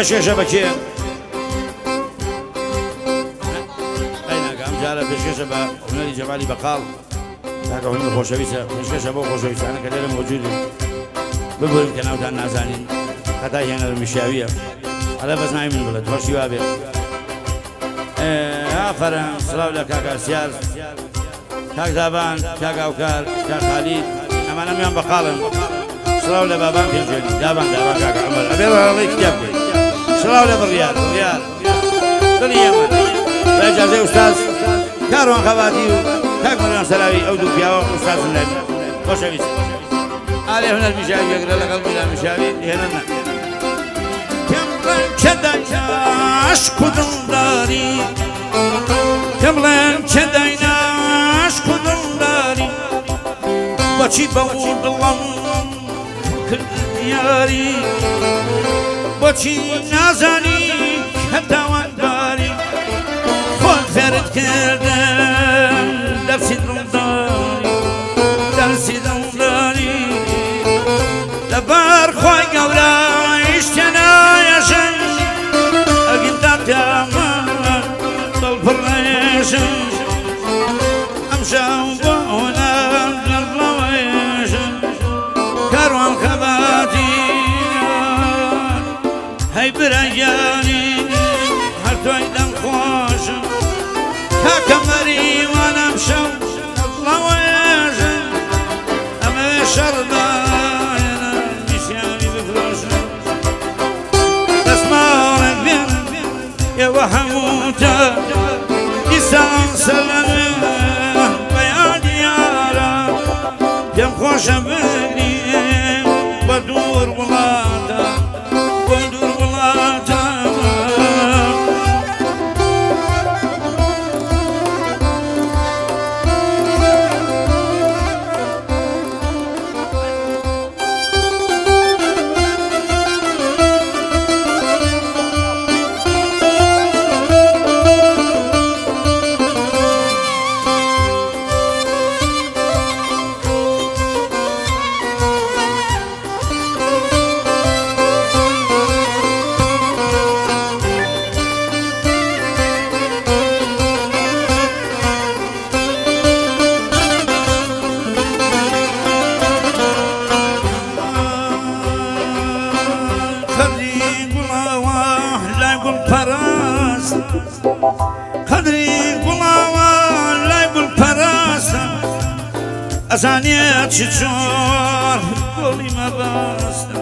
پێشێشە بەکێ ئەیناکەم جارە پێشێشە بە هوەری جەمالی بەقاڵ تاکە هوەر خۆشەویستە پێشکەشە بۆ خۆشەویستانە کە لێرە موجودین ببورین کە ناوتان نازانین هەتا هێنە میشاویە هەڵە بەس ناوی من بڵێت خۆشی وا بێت ئافرم سلااو لە کاکاسیار کاک دابان کاک ئاوکار کاک خالید ئەمانە میان بەقاڵن سلااو لە بابان پێنجێنی دابان دابان کاک عمر. ئەبێ ڕڵی کتاب بێت سلااو لە بڕیار بڕیار دڵی ئێمە بە ئەجازێ ئوستاز کاروان خەباتی و کاک مەریان سەلاوی ئەو دوو پیاوە ئوستازن لەبی خۆشەویست ئالێ هەنەر میشاوی یەکرە لەگەڵ میلا میشاوی هێنە چدایش کدوم داری کبلن چدایش بچی نازانی که دوان داری خود فرد کردن درسی دلم داری درسی دلم داری لبر خواه گورایش تنایشن دامن بالفريشن امشى هاي برياني هل تويدم خوش كاكمري وأنا امشى رويشن اما شربانا مشاني بفروشن اسمعنا بين يا وحموتا إنسان سلام بيان يارا يم خوش بني قدری گوڵاوان لای بڵپەراسە ئەزانێ چ چۆر گوڵی مەباستە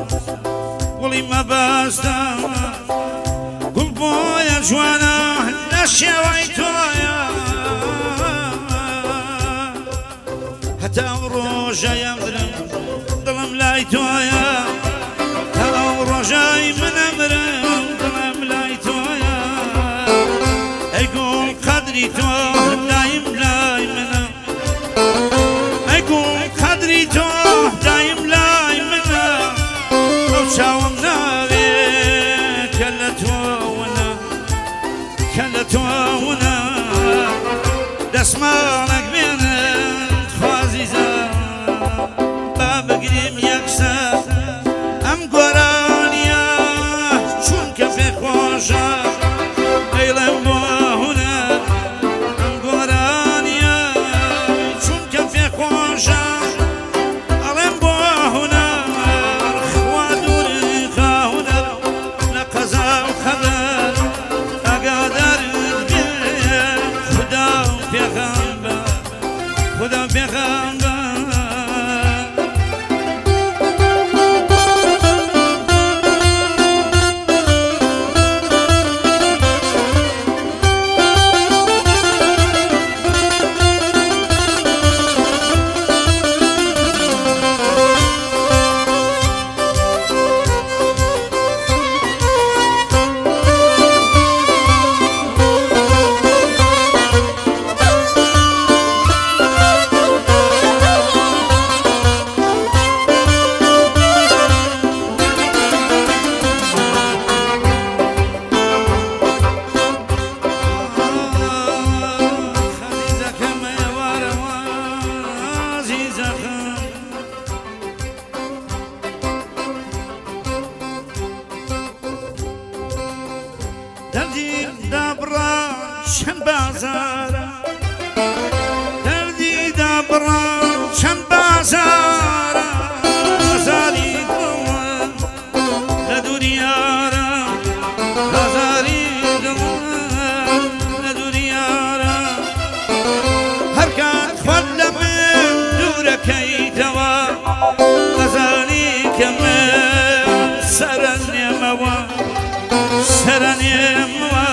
گوڵی مەباستە گوڵ بۆیە جوانە لە شێوەی تۆیە هەتا ڕۆژە یەمرم دڵم لای تۆیە يقول قدري توه دايم دايم يقول قدري توه دايم دايم لو شاوم ناري كلا تونا كلا تونا دسمالك بين خوازيزا باب قريم خدا و پێغەمبەر خدا و بازارە دەردی دابڕە چەند بازارە بازاری دڵە لە دووریارە بازاری دڵە لە دووریارە هەر کات خۆت لە من دوورەکەیتەوە بەزانی کە من سەرنێمەوە سەرنێمەوە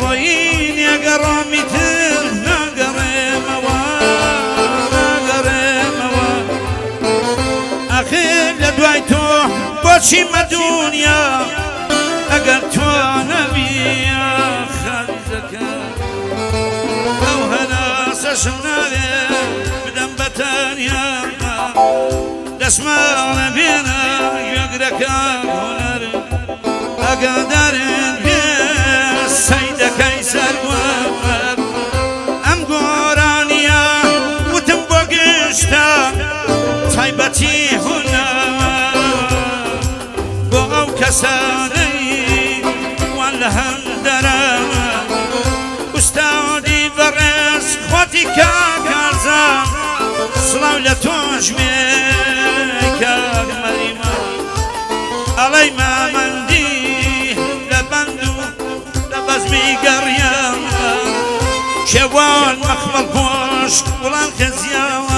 ڕۆیین باشی ما دنیا اگر تو نبیا خلزک او هناس شناله بدم بتنیا دسمال بینا یک یگرکا هنر اگر داری چی هنر کسانی و درم استادی برس خاطی که کرزم سلاو لتوش می کرد مریمان علی مامندی لبندو لبز می گریم. شوان مخمل خوش بلند خزیان.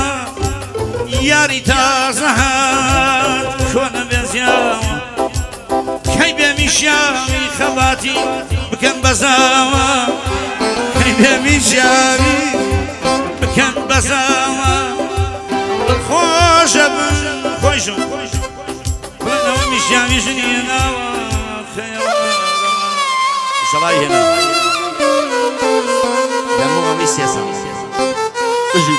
یاری تازه هات کنه بزیام کی بمیشمی خواتی بکن بزاما کی بمیشمی بکن بزاما خوشم خوشم بلند جنی جنینا خیلی سلام هنا دموع میسیسم اجی